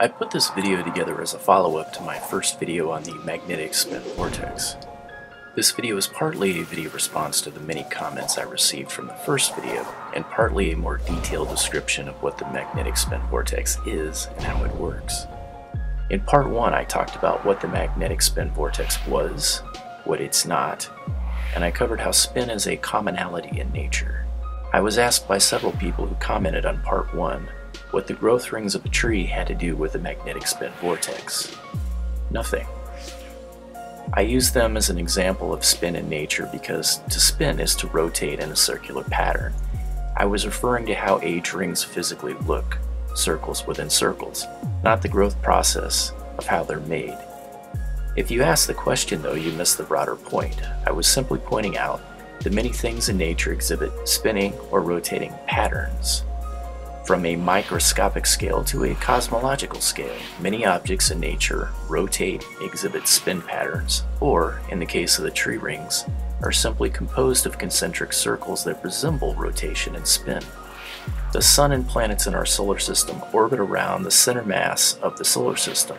I put this video together as a follow-up to my first video on the magnetic spin vortex. This video is partly a video response to the many comments I received from the first video, and partly a more detailed description of what the magnetic spin vortex is and how it works. In part 1 I talked about what the magnetic spin vortex was, what it's not, and I covered how spin is a commonality in nature. I was asked by several people who commented on part 1 what the growth rings of a tree had to do with the magnetic spin vortex. Nothing. I use them as an example of spin in nature because to spin is to rotate in a circular pattern. I was referring to how age rings physically look, circles within circles, not the growth process of how they're made. If you ask the question though, you miss the broader point. I was simply pointing out that many things in nature exhibit spinning or rotating patterns. From a microscopic scale to a cosmological scale, many objects in nature rotate, exhibit spin patterns, or, in the case of the tree rings, are simply composed of concentric circles that resemble rotation and spin. The Sun and planets in our solar system orbit around the center mass of the solar system.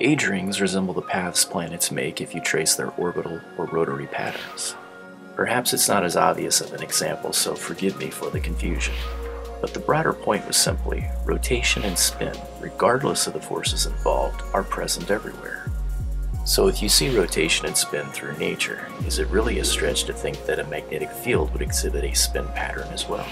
Age rings resemble the paths planets make if you trace their orbital or rotary patterns. Perhaps it's not as obvious of an example, so forgive me for the confusion. But the broader point was simply rotation and spin, regardless of the forces involved, are present everywhere. So if you see rotation and spin through nature, is it really a stretch to think that a magnetic field would exhibit a spin pattern as well?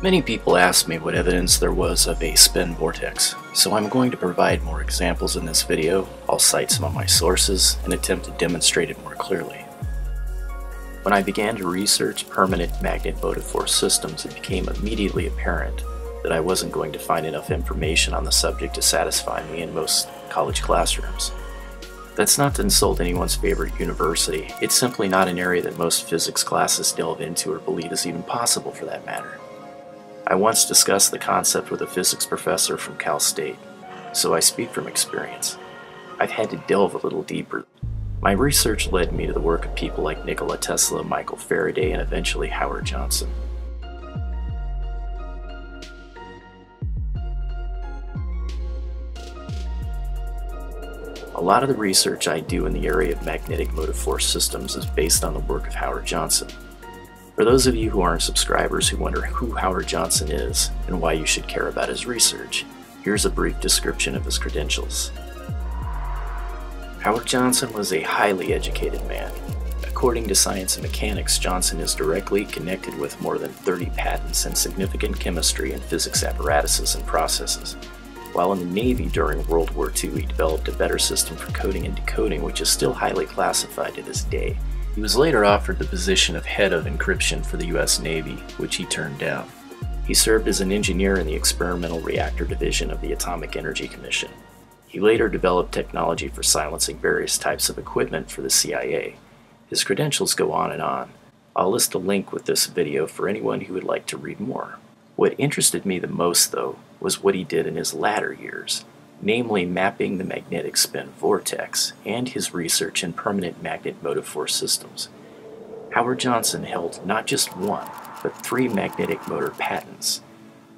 Many people asked me what evidence there was of a spin vortex, so I'm going to provide more examples in this video. I'll cite some of my sources and attempt to demonstrate it more clearly. When I began to research permanent magnet motive force systems, it became immediately apparent that I wasn't going to find enough information on the subject to satisfy me in most college classrooms. That's not to insult anyone's favorite university, it's simply not an area that most physics classes delve into or believe is even possible for that matter. I once discussed the concept with a physics professor from Cal State, so I speak from experience. I've had to delve a little deeper my research led me to the work of people like Nikola Tesla, Michael Faraday, and eventually Howard Johnson. A lot of the research I do in the area of magnetic motive force systems is based on the work of Howard Johnson. For those of you who aren't subscribers who wonder who Howard Johnson is and why you should care about his research, here's a brief description of his credentials. Howard Johnson was a highly educated man. According to Science and Mechanics, Johnson is directly connected with more than 30 patents and significant chemistry and physics apparatuses and processes. While in the Navy during World War II, he developed a better system for coding and decoding, which is still highly classified to this day. He was later offered the position of head of encryption for the U.S. Navy, which he turned down. He served as an engineer in the Experimental Reactor Division of the Atomic Energy Commission. He later developed technology for silencing various types of equipment for the CIA. His credentials go on and on. I'll list a link with this video for anyone who would like to read more. What interested me the most, though, was what he did in his latter years, namely mapping the magnetic spin vortex and his research in permanent magnet motive force systems. Howard Johnson held not just one, but three magnetic motor patents,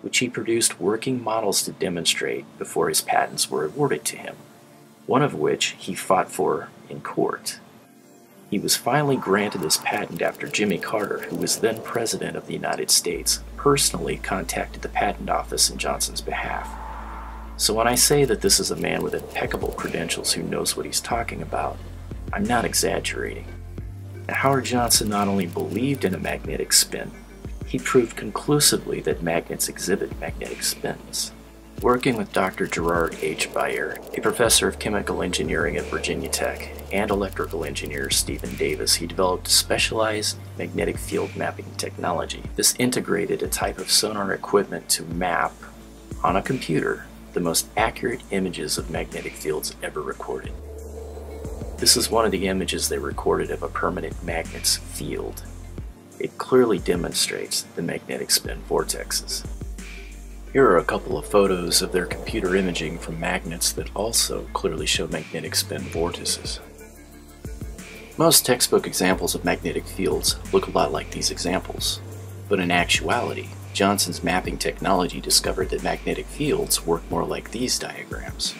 which he produced working models to demonstrate before his patents were awarded to him, one of which he fought for in court. He was finally granted this patent after Jimmy Carter, who was then President of the United States, personally contacted the patent office in Johnson's behalf. So when I say that this is a man with impeccable credentials who knows what he's talking about, I'm not exaggerating. Now, Howard Johnson not only believed in a magnetic spin, he proved conclusively that magnets exhibit magnetic spins. Working with Dr. Gerhard H. Beyer, a professor of chemical engineering at Virginia Tech, and electrical engineer Stephen Davis, he developed specialized magnetic field mapping technology. This integrated a type of sonar equipment to map, on a computer, the most accurate images of magnetic fields ever recorded. This is one of the images they recorded of a permanent magnet's field it clearly demonstrates the magnetic spin vortexes. Here are a couple of photos of their computer imaging from magnets that also clearly show magnetic spin vortices. Most textbook examples of magnetic fields look a lot like these examples, but in actuality, Johnson's mapping technology discovered that magnetic fields work more like these diagrams,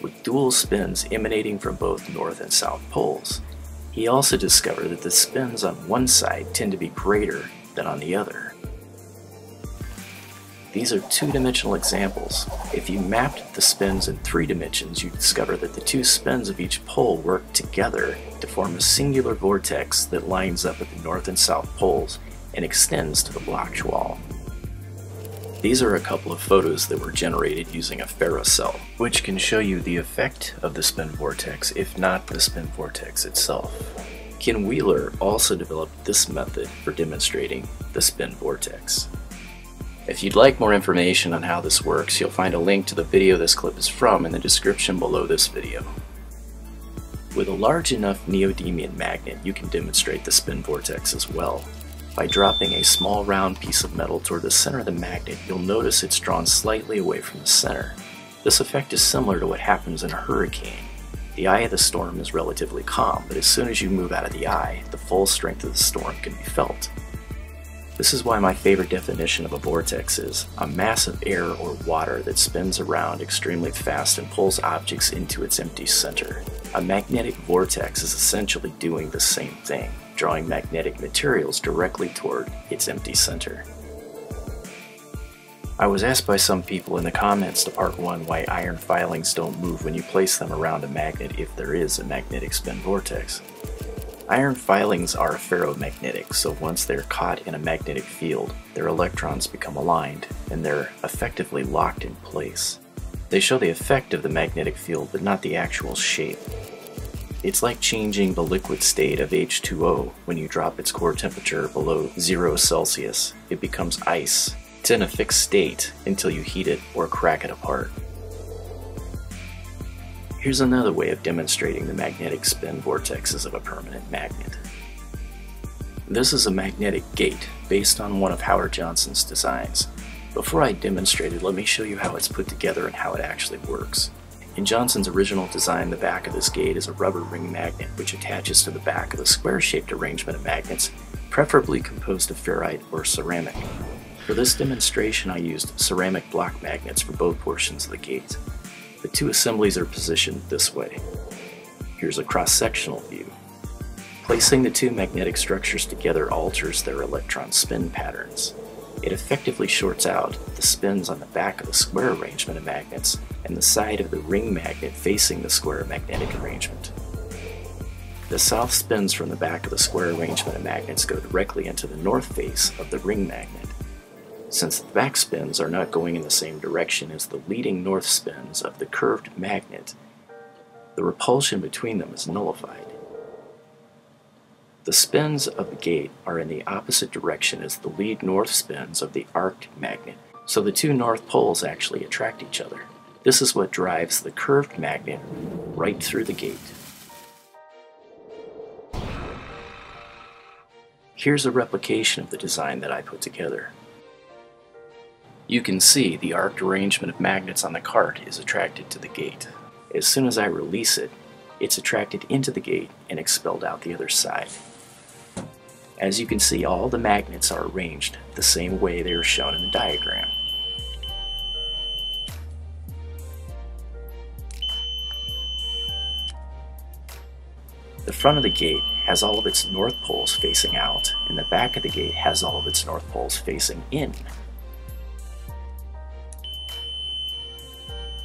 with dual spins emanating from both north and south poles. He also discovered that the spins on one side tend to be greater than on the other. These are two-dimensional examples. If you mapped the spins in three dimensions, you'd discover that the two spins of each pole work together to form a singular vortex that lines up at the north and south poles and extends to the Bloch wall. These are a couple of photos that were generated using a ferrocell, which can show you the effect of the spin vortex, if not the spin vortex itself. Ken Wheeler also developed this method for demonstrating the spin vortex. If you'd like more information on how this works, you'll find a link to the video this clip is from in the description below this video. With a large enough neodymium magnet, you can demonstrate the spin vortex as well. By dropping a small round piece of metal toward the center of the magnet, you'll notice it's drawn slightly away from the center. This effect is similar to what happens in a hurricane. The eye of the storm is relatively calm, but as soon as you move out of the eye, the full strength of the storm can be felt. This is why my favorite definition of a vortex is a mass of air or water that spins around extremely fast and pulls objects into its empty center. A magnetic vortex is essentially doing the same thing, drawing magnetic materials directly toward its empty center. I was asked by some people in the comments to part 1 why iron filings don't move when you place them around a magnet if there is a magnetic spin vortex. Iron filings are ferromagnetic, so once they're caught in a magnetic field, their electrons become aligned, and they're effectively locked in place. They show the effect of the magnetic field, but not the actual shape. It's like changing the liquid state of H2O when you drop its core temperature below 0 Celsius. It becomes ice. It's in a fixed state until you heat it or crack it apart. Here's another way of demonstrating the magnetic spin vortexes of a permanent magnet. This is a magnetic gate based on one of Howard Johnson's designs. Before I demonstrate it, let me show you how it's put together and how it actually works. In Johnson's original design, the back of this gate is a rubber ring magnet which attaches to the back of the square-shaped arrangement of magnets, preferably composed of ferrite or ceramic. For this demonstration, I used ceramic block magnets for both portions of the gate. The two assemblies are positioned this way. Here's a cross-sectional view. Placing the two magnetic structures together alters their electron spin patterns. It effectively shorts out the spins on the back of the square arrangement of magnets and the side of the ring magnet facing the square magnetic arrangement. The south spins from the back of the square arrangement of magnets go directly into the north face of the ring magnet since the back spins are not going in the same direction as the leading north spins of the curved magnet, the repulsion between them is nullified. The spins of the gate are in the opposite direction as the lead north spins of the arced magnet, so the two north poles actually attract each other. This is what drives the curved magnet right through the gate. Here's a replication of the design that I put together. You can see the arced arrangement of magnets on the cart is attracted to the gate. As soon as I release it, it's attracted into the gate and expelled out the other side. As you can see, all the magnets are arranged the same way they are shown in the diagram. The front of the gate has all of its north poles facing out, and the back of the gate has all of its north poles facing in.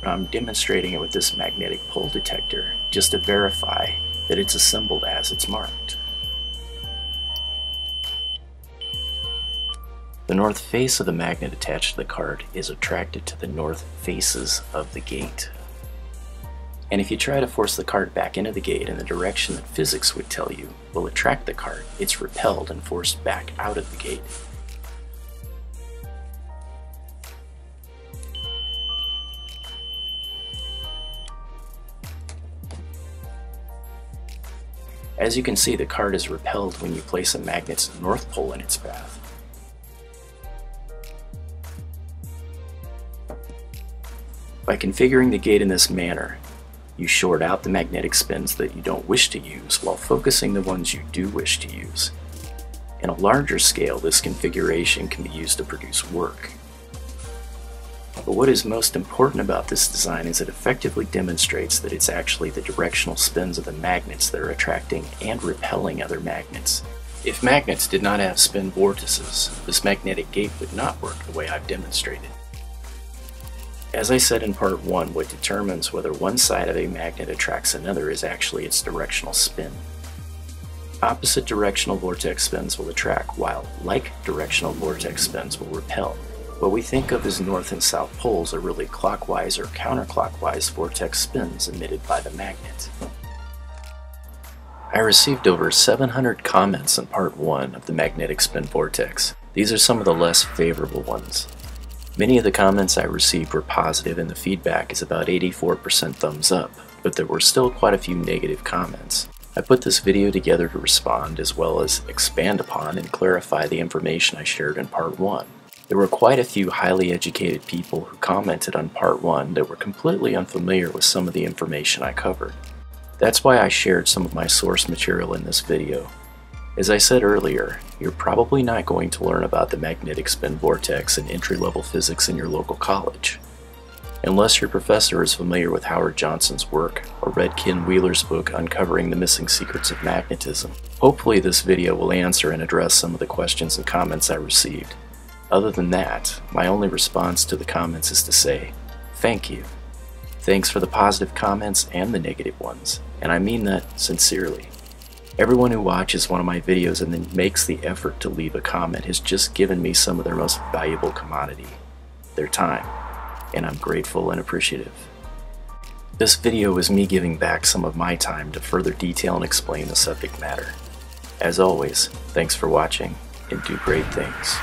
I'm demonstrating it with this magnetic pole detector just to verify that it's assembled as it's marked. The north face of the magnet attached to the cart is attracted to the north faces of the gate. And if you try to force the cart back into the gate in the direction that physics would tell you will attract the cart, it's repelled and forced back out of the gate. As you can see, the cart is repelled when you place a magnet's north pole in its path. By configuring the gate in this manner, you short out the magnetic spins that you don't wish to use while focusing the ones you do wish to use. In a larger scale, this configuration can be used to produce work. But what is most important about this design is it effectively demonstrates that it's actually the directional spins of the magnets that are attracting and repelling other magnets. If magnets did not have spin vortices, this magnetic gate would not work the way I've demonstrated. As I said in part 1, what determines whether one side of a magnet attracts another is actually its directional spin. Opposite directional vortex spins will attract, while like directional vortex spins will repel. What we think of as north and south poles are really clockwise or counterclockwise vortex spins emitted by the magnet. I received over 700 comments in part 1 of the magnetic spin vortex. These are some of the less favorable ones. Many of the comments I received were positive and the feedback is about 84% thumbs up, but there were still quite a few negative comments. I put this video together to respond as well as expand upon and clarify the information I shared in part 1. There were quite a few highly educated people who commented on part 1 that were completely unfamiliar with some of the information I covered. That's why I shared some of my source material in this video. As I said earlier, you're probably not going to learn about the magnetic spin vortex in entry-level physics in your local college. Unless your professor is familiar with Howard Johnson's work or read Ken Wheeler's book Uncovering the Missing Secrets of Magnetism. Hopefully this video will answer and address some of the questions and comments I received. Other than that, my only response to the comments is to say, thank you. Thanks for the positive comments and the negative ones, and I mean that sincerely. Everyone who watches one of my videos and then makes the effort to leave a comment has just given me some of their most valuable commodity, their time, and I'm grateful and appreciative. This video is me giving back some of my time to further detail and explain the subject matter. As always, thanks for watching, and do great things.